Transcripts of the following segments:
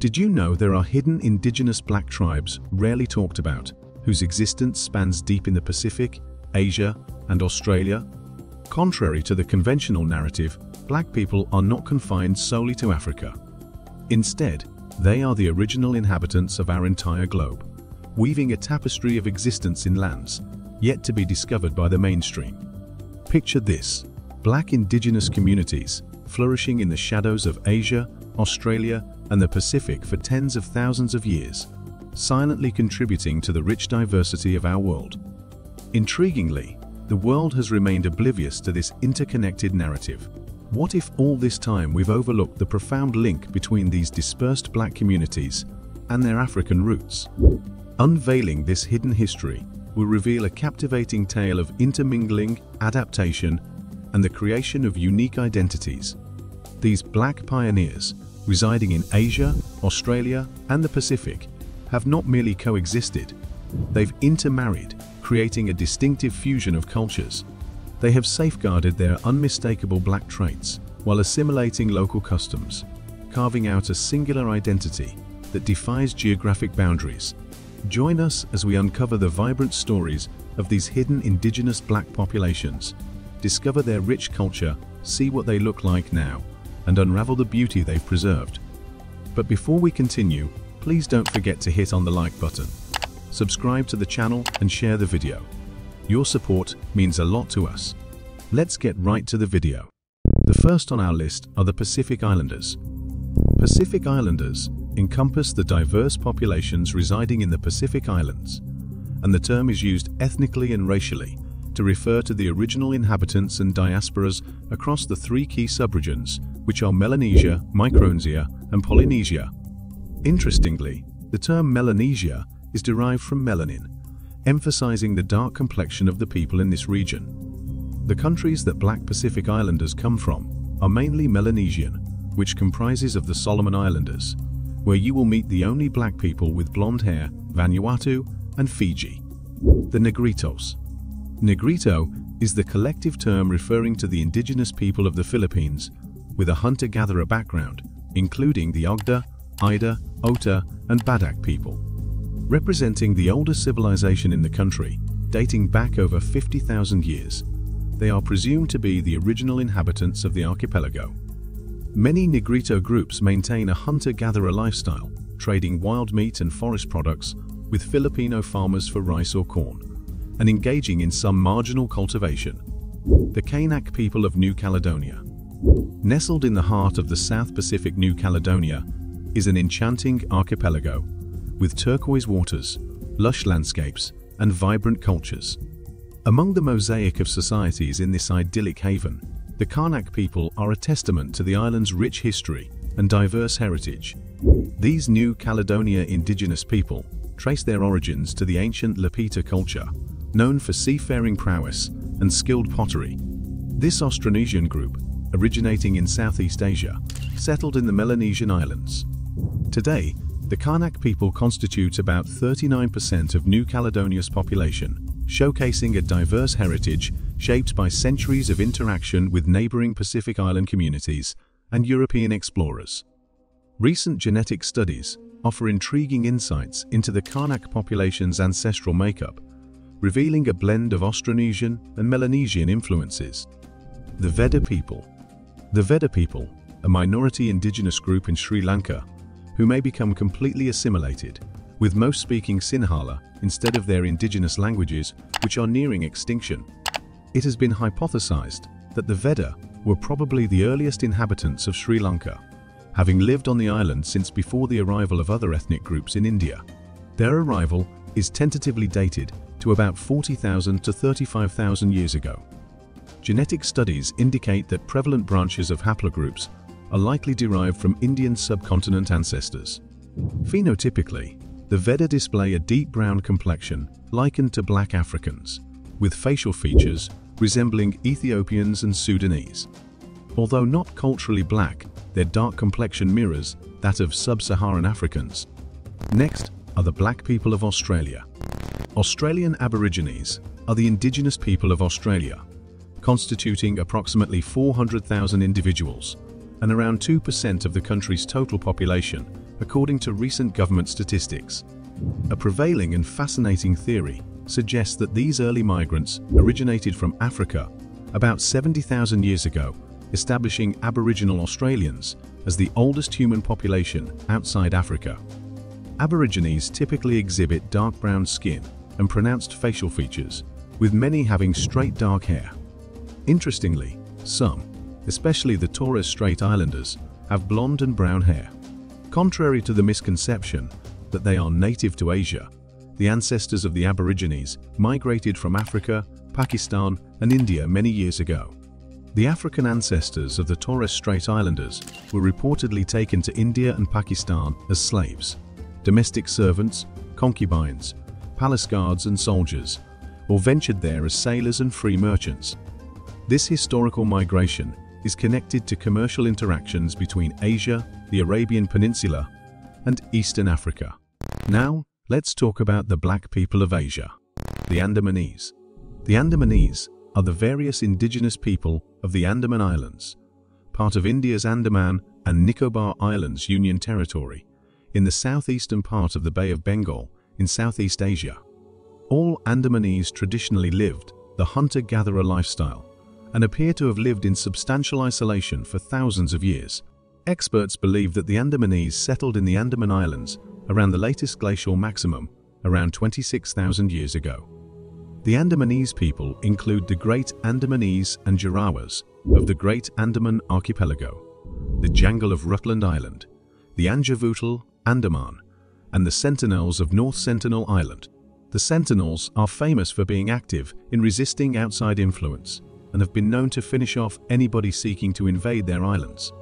Did you know there are hidden indigenous black tribes rarely talked about, whose existence spans deep in the Pacific, Asia, and Australia? Contrary to the conventional narrative, black people are not confined solely to Africa. Instead, they are the original inhabitants of our entire globe, weaving a tapestry of existence in lands yet to be discovered by the mainstream. Picture this, black indigenous communities flourishing in the shadows of Asia, Australia, and the Pacific for tens of thousands of years, silently contributing to the rich diversity of our world. Intriguingly, the world has remained oblivious to this interconnected narrative. What if all this time we've overlooked the profound link between these dispersed black communities and their African roots? Unveiling this hidden history will reveal a captivating tale of intermingling, adaptation, and the creation of unique identities. These black pioneers, residing in Asia, Australia, and the Pacific, have not merely coexisted, they've intermarried, creating a distinctive fusion of cultures. They have safeguarded their unmistakable black traits while assimilating local customs, carving out a singular identity that defies geographic boundaries. Join us as we uncover the vibrant stories of these hidden indigenous black populations, discover their rich culture, see what they look like now, and unravel the beauty they've preserved. But before we continue, please don't forget to hit on the like button, subscribe to the channel and share the video. Your support means a lot to us. Let's get right to the video. The first on our list are the Pacific Islanders. Pacific Islanders encompass the diverse populations residing in the Pacific Islands, and the term is used ethnically and racially to refer to the original inhabitants and diasporas across the three key subregions, which are Melanesia, Micronesia, and Polynesia. Interestingly, the term Melanesia is derived from melanin, emphasizing the dark complexion of the people in this region. The countries that black Pacific Islanders come from are mainly Melanesian, which comprises of the Solomon Islanders, where you will meet the only black people with blonde hair, Vanuatu, and Fiji. The Negritos. Negrito is the collective term referring to the indigenous people of the Philippines with a hunter-gatherer background, including the Agta, Ida, Ota, and Batak people. Representing the oldest civilization in the country, dating back over 50,000 years, they are presumed to be the original inhabitants of the archipelago. Many Negrito groups maintain a hunter-gatherer lifestyle, trading wild meat and forest products with Filipino farmers for rice or corn, and engaging in some marginal cultivation. The Kanak people of New Caledonia. Nestled in the heart of the South Pacific New Caledonia is an enchanting archipelago with turquoise waters, lush landscapes, and vibrant cultures. Among the mosaic of societies in this idyllic haven the Kanak people are a testament to the island's rich history and diverse heritage. These New Caledonia indigenous people trace their origins to the ancient Lapita culture, known for seafaring prowess and skilled pottery. This Austronesian group, originating in Southeast Asia, settled in the Melanesian Islands. Today, the Kanak people constitute about 39% of New Caledonia's population, showcasing a diverse heritage shaped by centuries of interaction with neighboring Pacific Island communities and European explorers. Recent genetic studies offer intriguing insights into the Kanak population's ancestral makeup, revealing a blend of Austronesian and Melanesian influences. The Vedda people. The Vedda people, a minority indigenous group in Sri Lanka, who may become completely assimilated, with most speaking Sinhala instead of their indigenous languages, which are nearing extinction. It has been hypothesized that the Vedda were probably the earliest inhabitants of Sri Lanka, having lived on the island since before the arrival of other ethnic groups in India. Their arrival is tentatively dated to about 40,000 to 35,000 years ago. Genetic studies indicate that prevalent branches of haplogroups are likely derived from Indian subcontinent ancestors. Phenotypically, the Vedda display a deep brown complexion likened to black Africans, with facial features resembling Ethiopians and Sudanese. Although not culturally black, their dark complexion mirrors that of sub-Saharan Africans. Next are the black people of Australia. Australian Aborigines are the indigenous people of Australia, constituting approximately 400,000 individuals and around 2% of the country's total population according to recent government statistics. A prevailing and fascinating theory suggests that these early migrants originated from Africa about 70,000 years ago, establishing Aboriginal Australians as the oldest human population outside Africa. Aborigines typically exhibit dark brown skin and pronounced facial features, with many having straight dark hair. Interestingly, some, especially the Torres Strait Islanders, have blonde and brown hair. Contrary to the misconception that they are native to Asia, the ancestors of the Aborigines migrated from Africa, Pakistan and India many years ago. The African ancestors of the Torres Strait Islanders were reportedly taken to India and Pakistan as slaves, domestic servants, concubines, palace guards and soldiers, or ventured there as sailors and free merchants. This historical migration is connected to commercial interactions between Asia, the Arabian Peninsula, and Eastern Africa. Now, let's talk about the black people of Asia, the Andamanese. The Andamanese are the various indigenous people of the Andaman Islands, part of India's Andaman and Nicobar Islands Union Territory, in the southeastern part of the Bay of Bengal in Southeast Asia. All Andamanese traditionally lived the hunter-gatherer lifestyle and appear to have lived in substantial isolation for thousands of years. Experts believe that the Andamanese settled in the Andaman Islands around the latest glacial maximum around 26,000 years ago. The Andamanese people include the Great Andamanese and Jarawas of the Great Andaman Archipelago, the Jangil of Rutland Island, the Anjavutal Andaman, and the Sentinels of North Sentinel Island. The Sentinels are famous for being active in resisting outside influence and have been known to finish off anybody seeking to invade their islands.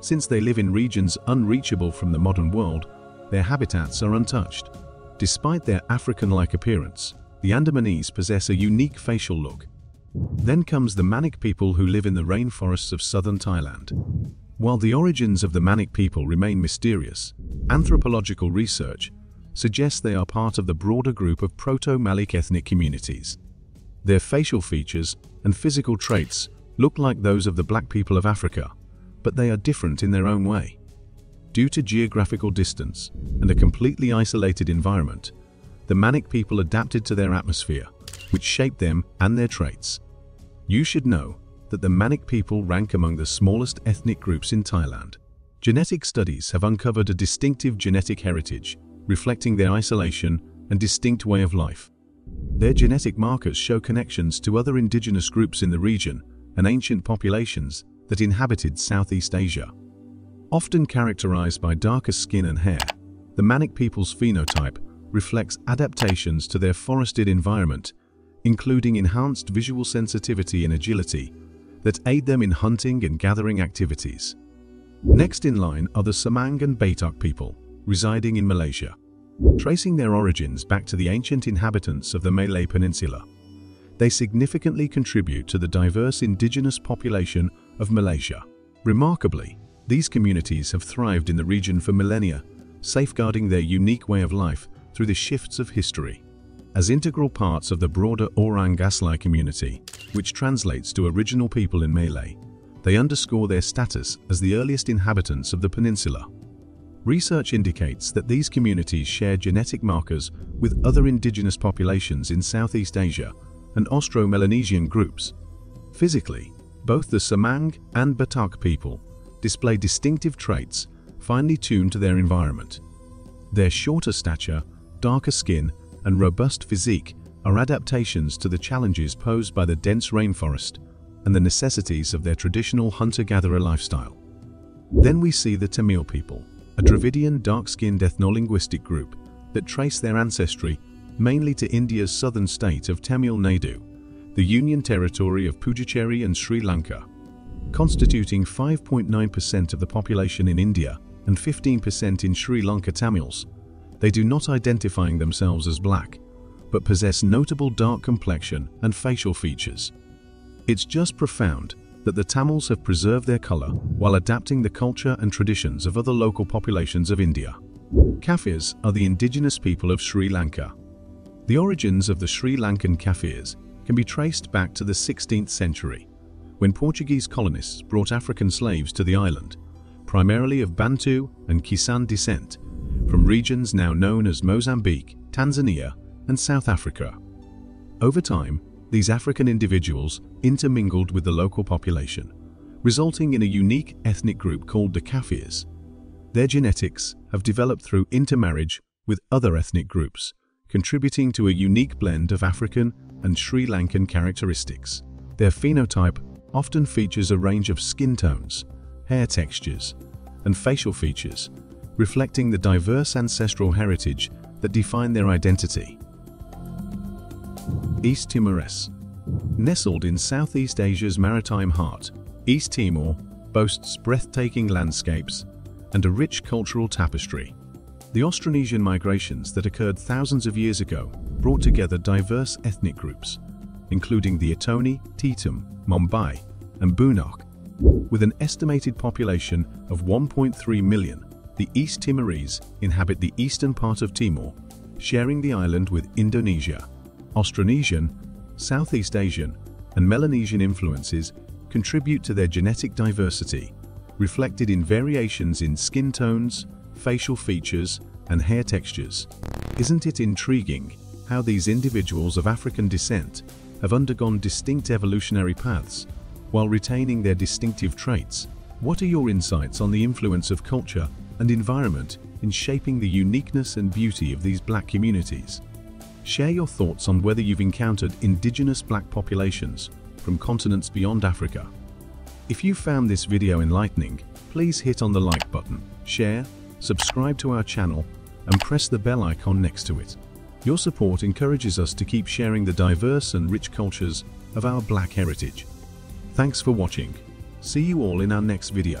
Since they live in regions unreachable from the modern world, their habitats are untouched. Despite their African-like appearance, the Andamanese possess a unique facial look. Then comes the Maniq people who live in the rainforests of southern Thailand. While the origins of the Maniq people remain mysterious, anthropological research suggests they are part of the broader group of Proto-Malic ethnic communities. Their facial features and physical traits look like those of the black people of Africa, but they are different in their own way. Due to geographical distance and a completely isolated environment, the Maniq people adapted to their atmosphere, which shaped them and their traits. You should know that the Maniq people rank among the smallest ethnic groups in Thailand. Genetic studies have uncovered a distinctive genetic heritage, reflecting their isolation and distinct way of life. Their genetic markers show connections to other indigenous groups in the region and ancient populations that inhabited Southeast Asia. Often characterized by darker skin and hair, the Maniq people's phenotype reflects adaptations to their forested environment, including enhanced visual sensitivity and agility that aid them in hunting and gathering activities. Next in line are the Semang and Batak people, residing in Malaysia, tracing their origins back to the ancient inhabitants of the Malay Peninsula. They significantly contribute to the diverse indigenous population of Malaysia. Remarkably, these communities have thrived in the region for millennia, safeguarding their unique way of life through the shifts of history. As integral parts of the broader Orang Asli community, which translates to original people in Malay, they underscore their status as the earliest inhabitants of the peninsula. Research indicates that these communities share genetic markers with other indigenous populations in Southeast Asia and Austro-Melanesian groups. Physically, both the Semang and Batak people display distinctive traits finely tuned to their environment. Their shorter stature darker skin, and robust physique are adaptations to the challenges posed by the dense rainforest and the necessities of their traditional hunter-gatherer lifestyle. Then we see the Tamil people, a Dravidian dark-skinned ethno-linguistic group that trace their ancestry mainly to India's southern state of Tamil Nadu, the union territory of Puducherry and Sri Lanka. Constituting 5.9% of the population in India and 15% in Sri Lanka Tamils, they do not identifying themselves as black, but possess notable dark complexion and facial features. It's just profound that the Tamils have preserved their color while adapting the culture and traditions of other local populations of India. Kafirs are the indigenous people of Sri Lanka. The origins of the Sri Lankan Kafirs can be traced back to the 16th century, when Portuguese colonists brought African slaves to the island, primarily of Bantu and Kisan descent, from regions now known as Mozambique, Tanzania, and South Africa. Over time, these African individuals intermingled with the local population, resulting in a unique ethnic group called the Kafirs. Their genetics have developed through intermarriage with other ethnic groups, contributing to a unique blend of African and Sri Lankan characteristics. Their phenotype often features a range of skin tones, hair textures, and facial features, reflecting the diverse ancestral heritage that define their identity. East Timorese Nestled in Southeast Asia's maritime heart, East Timor boasts breathtaking landscapes and a rich cultural tapestry. The Austronesian migrations that occurred thousands of years ago brought together diverse ethnic groups, including the Atoni, Tetum, Mambai, and Bunak. With an estimated population of 1.3 million, the East Timorese inhabit the eastern part of Timor, sharing the island with Indonesia. Austronesian, Southeast Asian, and Melanesian influences contribute to their genetic diversity, reflected in variations in skin tones, facial features, and hair textures. Isn't it intriguing how these individuals of African descent have undergone distinct evolutionary paths while retaining their distinctive traits? What are your insights on the influence of culture and environment in shaping the uniqueness and beauty of these black communities? Share your thoughts on whether you've encountered indigenous black populations from continents beyond Africa. If you found this video enlightening, please hit on the like button, share, subscribe to our channel, and press the bell icon next to it. Your support encourages us to keep sharing the diverse and rich cultures of our black heritage. Thanks for watching. See you all in our next video.